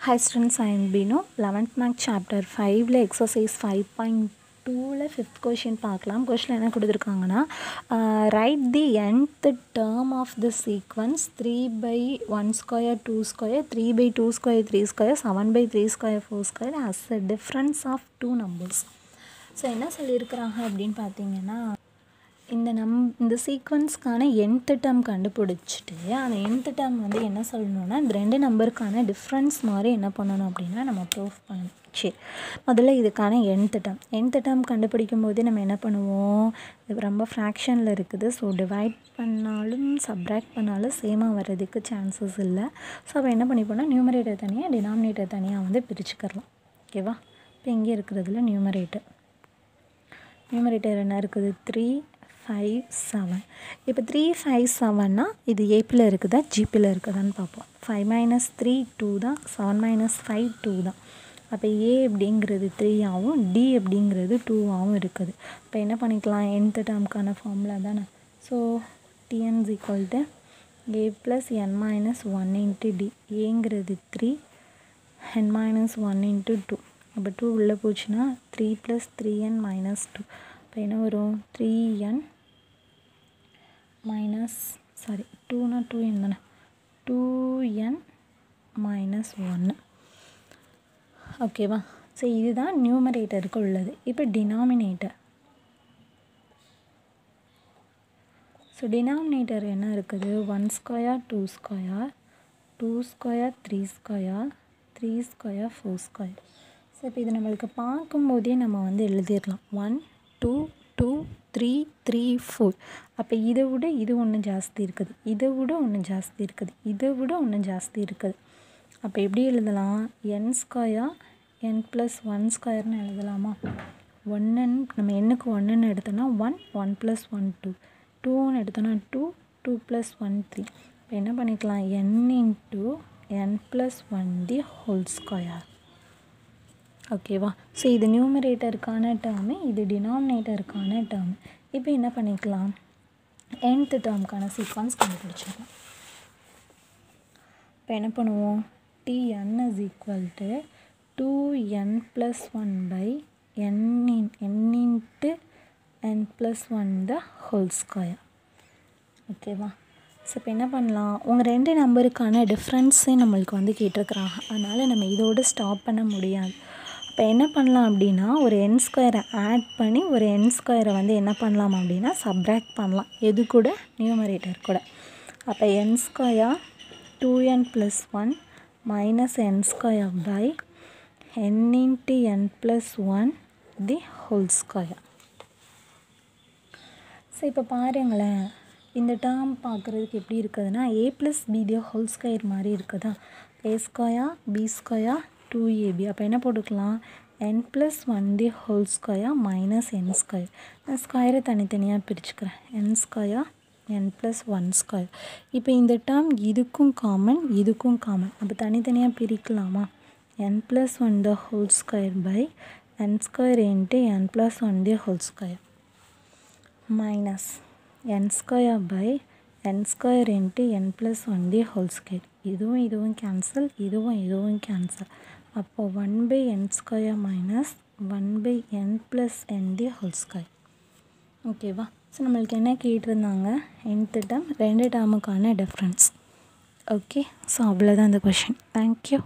Hi students, I am Bino. 11th Math Chapter 5ல exercise 5.2ல fifth question பார்க்கலாம் கொஷினில் என்ன கொடுத்துருக்காங்கன்னா right the nth term of the sequence three by one square two square three by two square three square seven by three square four square as a difference of two numbers so என்ன சொல்லியிருக்கிறாங்க அப்படின்னு பார்த்தீங்கன்னா இந்த நம் இந்த சீக்வன்ஸ்க்கான nth term கண்டுபிடிச்சிட்டு அந்த nth term வந்து என்ன சொல்லணும்னா இந்த ரெண்டு நம்பருக்கான டிஃப்ரென்ஸ் மாதிரி என்ன பண்ணணும் அப்படின்னா நம்ம ப்ரூஃப் பண்ணணும் சரி முதல்ல இதுக்கான nth டேர்ம் nth டேர்ம் கண்டுபிடிக்கும் போதே நம்ம என்ன பண்ணுவோம்? இது ரொம்ப ஃப்ராக்ஷனில் இருக்குது. ஸோ டிவைட் பண்ணாலும் சப்ராக்ட் பண்ணாலும் சேமாக வர்றதுக்கு சான்சஸ் இல்லை. ஸோ அப்போ என்ன பண்ணிப்போம்னா நியூமரேட்டர் தனியாக டினாமினேட்டர் தனியாக வந்து பிரிச்சுக்கிறலாம். ஓகேவா இப்போ இங்கே இருக்கிறதுல நியூமரேட்டர் நியூமரேட்டர் என்ன இருக்குது? த்ரீ ஃபைவ் செவன் இப்போ த்ரீ ஃபைவ் செவன்னா இது ஏப்பில் இருக்குதா ஜிபியில் இருக்குதான்னு பார்ப்போம். ஃபைவ் மைனஸ் த்ரீ டூ தான் செவன் மைனஸ் ஃபைவ் டூ தான். அப்போ ஏ அப்படிங்கிறது த்ரீயாகவும் டி அப்படிங்கிறது டூவாகவும் இருக்குது. இப்போ என்ன பண்ணிக்கலாம்? என்த் டேர்முக்கான ஃபார்முலா தானே. So Tn's equal to a plus n minus one into d ஏங்கிறது three n minus one into two அப்போ டூ உள்ளே போச்சுன்னா three plus three n minus two இப்போ என்ன வரும்? த்ரீ என் மைனஸ் சாரி டூனா டூ என் தானே? டூ என் minus ஒன்று ஓகேவா ஸோ இதுதான் நியூமரேட்டருக்கு உள்ளது. இப்போ டினாமினேட்டர் ஸோ டினாமினேட்டர் என்ன இருக்குது? One square two square two square three square three square four square so இப்போ இது நம்மளுக்கு பார்க்கும்போதே நம்ம வந்து எழுதிடலாம். One two two three three four. அப்போ இதை விட இது ஒன்று ஜாஸ்தி இருக்குது. இதை விட ஒன்று ஜாஸ்தி இருக்குது. இதை விட ஒன்று ஜாஸ்தி இருக்குது. அப்போ எப்படி எழுதலாம்? N square n plus one ஸ்கொயர்னு எழுதலாமா? ஒன்னுன்னு நம்ம எண்ணுக்கு ஒன்றுன்னு எடுத்தோன்னா one one plus one two டூன்னு எடுத்தோன்னா two two plus one three இப்போ என்ன பண்ணிக்கலாம்? N into n plus one the whole square ஓகேவா ஸோ இது நியூமரேட்டருக்கான டேர்மு இது டினாமினேட்டருக்கான டேர்மு இப்போ என்ன பண்ணிக்கலாம்? nth டேர்முக்கான சீக்வன்ஸ் கண்டுபிடிச்சிடலாம். இப்போ என்ன பண்ணுவோம்? Tn is equal to two n plus one by எண்ணின் எண்ணின்ட்டு n n plus one the whole square ஓகேவா ஸோ இப்போ என்ன பண்ணலாம்? உங்கள் ரெண்டு நம்பருக்கான டிஃப்ரென்ஸே நம்மளுக்கு வந்து கேட்டிருக்கிறாங்க. அதனால் நம்ம இதோடு ஸ்டாப் பண்ண முடியாது. இப்போ என்ன பண்ணலாம் அப்படின்னா ஒரு என் ஸ்கொயரை ஆட் பண்ணி ஒரு என் ஸ்கொயரை வந்து என்ன பண்ணலாம் அப்படின்னா சப்ராக்ட் பண்ணலாம். எது கூட? நியூமரேட்டர் கூட. அப்போ n square two n plus one minus n square by n into n plus one the whole square so இப்போ பாருங்களேன். இந்த டேர்ம் பார்க்குறதுக்கு எப்படி இருக்குதுன்னா a plus b the whole square மாதிரி இருக்குதா? A square b square two ab அப்போ என்ன போட்டுக்கலாம்? N plus one the whole square minus n square நான் ஸ்கொயரை தனித்தனியாக பிரிச்சுக்கிறேன். N square n plus one square இப்போ இந்த டேர்ம் இதுக்கும் காமன் இதுக்கும் காமன் அப்போ தனித்தனியாக பிரிக்கலாமா? N plus one the whole square by n square into n plus one the whole square minus n square by n square into n plus one the whole square இதுவும் இதுவும் cancel இதுவும் இதுவும் cancel அப்போது one by n square minus one by n plus n the whole square ஓகேவா so நம்மளுக்கு என்ன கேட்டிருந்தாங்க? nth dam ரெண்டு டேமுக்கான டிஃப்ரென்ஸ் ஓகே ஸோ அவ்வளோதான் அந்த கொஷின் தேங்க்யூ